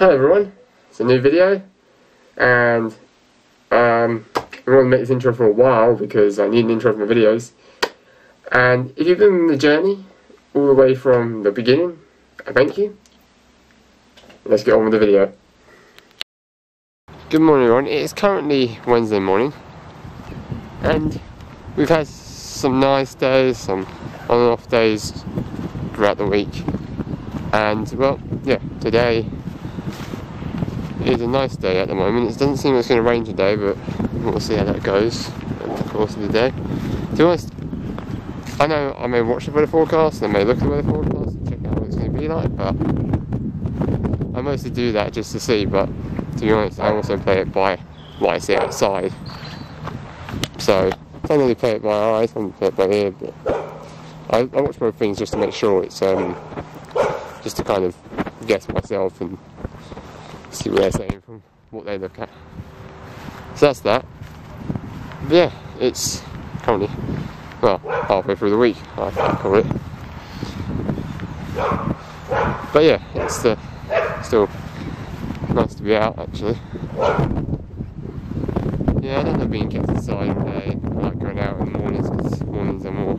Hello everyone, it's a new video and um, I've wanted to make this intro for a while because I need an intro for my videos and if you've been on the journey all the way from the beginning, I thank you. Let's get on with the video. Good morning everyone, it is currently Wednesday morning and we've had some nice days, some on and off days throughout the week and well yeah today is a nice day at the moment. It doesn't seem like it's going to rain today but we'll see how that goes in the course of the day. To be honest I know I may watch the weather forecast and I may look at the weather forecast and check out what it's going to be like but I mostly do that just to see but to be honest I also play it by what I see outside. So I don't really play it by eyes I don't play it by ear but I, I watch both things just to make sure it's um, just to kind of guess myself and see what they're saying from what they look at. So that's that. But yeah, it's currently well halfway through the week. I, call it. But yeah, it's uh, still nice to be out actually. Yeah, I don't like being kept inside all day. I like going out in the mornings because mornings are more.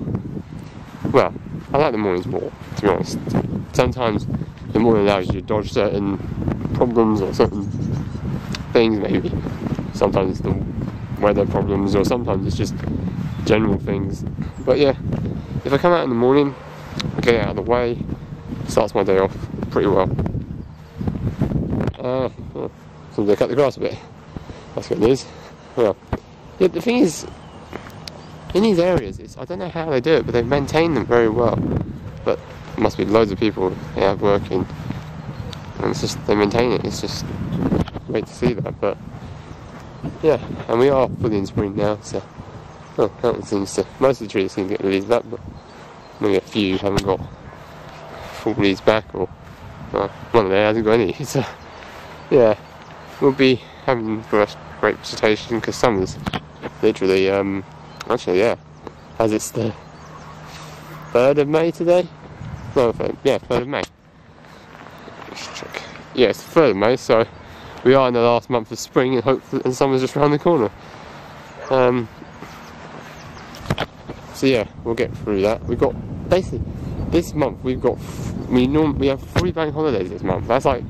Well, I like the mornings more, to be honest. Sometimes the morning allows you to dodge certain problems or certain things, maybe. Sometimes it's the weather problems, or sometimes it's just general things. But yeah, if I come out in the morning, get it out of the way, starts my day off pretty well. Uh, oh, so they cut the grass a bit. That's good news. Well, yeah, the thing is, in these areas, I don't know how they do it, but they've maintained them very well. But must be loads of people have working, and it's just they maintain it. It's just great to see that. But yeah, and we are fully in spring now, so well, that one seems to most of the trees seem to get the leaves back, but maybe a few haven't got full leaves back, or well, one of them hasn't got any. So yeah, we'll be having great presentation because summer's literally um, Actually, yeah. As it's the 3rd of May today? No, 3rd, yeah, 3rd of May. Let's check. Yeah, it's the 3rd of May, so we are in the last month of spring and hopefully and summer's just around the corner. Um, so yeah, we'll get through that. We've got, basically, this month we've got, we, norm, we have three bank holidays this month. That's like,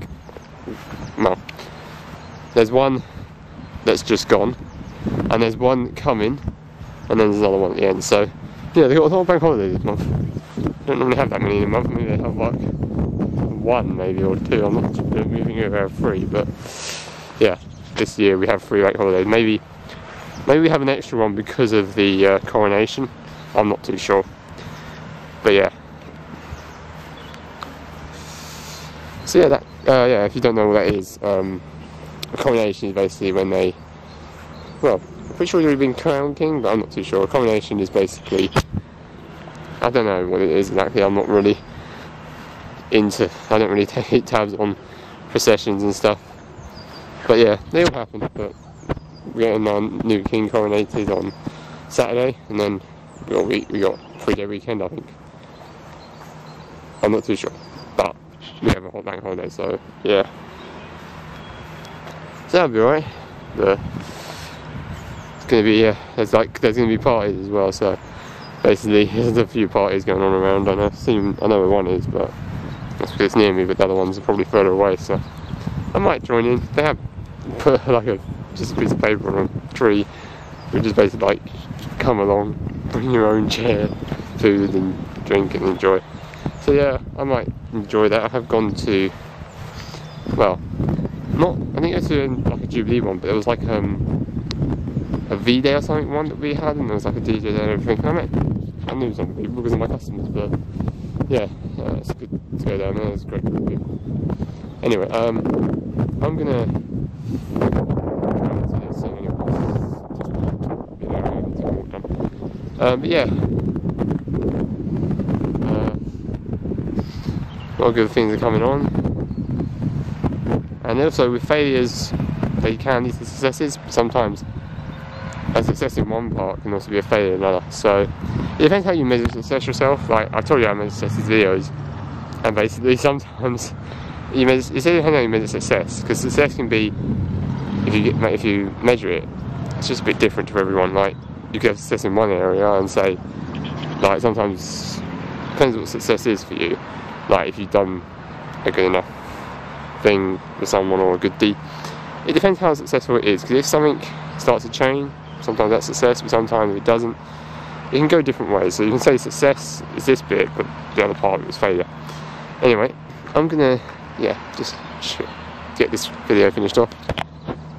well, there's one that's just gone, and there's one coming, and then there's another one at the end. So yeah, they got a whole bank holidays this month. Don't normally have that many in a month. Maybe they have like one, maybe or two. I'm not moving over three, but yeah, this year we have three bank holidays. Maybe maybe we have an extra one because of the uh, coronation. I'm not too sure, but yeah. So yeah, that uh, yeah. If you don't know what that is, um, a coronation is basically when they well I'm pretty sure he's been Crown King, but I'm not too sure. A coronation is basically, I don't know what it is exactly. I'm not really into. I don't really take tabs on processions and stuff. But yeah, they all happen. But we're getting our new king coronated on Saturday, and then we got we, we got three day weekend. I think. I'm not too sure, but we have a whole bank holiday, so yeah. So that'll be alright. Going to be yeah. There's like there's going to be parties as well. So basically, there's a few parties going on around. I know, I know where one is, but it's near me. But the other ones are probably further away. So I might join in. They have put like a just a piece of paper on a tree. which is basically like come along, bring your own chair, food and drink and enjoy. So yeah, I might enjoy that. I have gone to well, not I think I to like a Jubilee one, but it was like um a V-Day or something one that we had and there was like a DJ there and everything. I met, I knew some people because of my customers, but yeah, uh, it's good to go down there, it's great. Anyway, um, I'm gonna um, but yeah, uh, a lot of good things are coming on, and also with failures, they can lead to successes. Sometimes a success in one part can also be a failure in another. So it depends how you measure success yourself. Like I told you I measure success in videos and basically sometimes you measure, it's how you measure success because success can be if you get if you measure it, it's just a bit different for everyone. Like you could have success in one area and say like sometimes depends what success is for you. Like if you've done a good enough thing with someone or a good deed. It depends how successful it is because if something starts to change, sometimes that's success, but sometimes it doesn't. It can go different ways. So you can say success is this bit, but the other part of failure. Anyway, I'm gonna yeah just get this video finished off.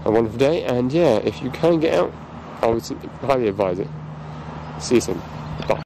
A wonderful day, and yeah, if you can get out, I would highly advise it. See you soon. Bye.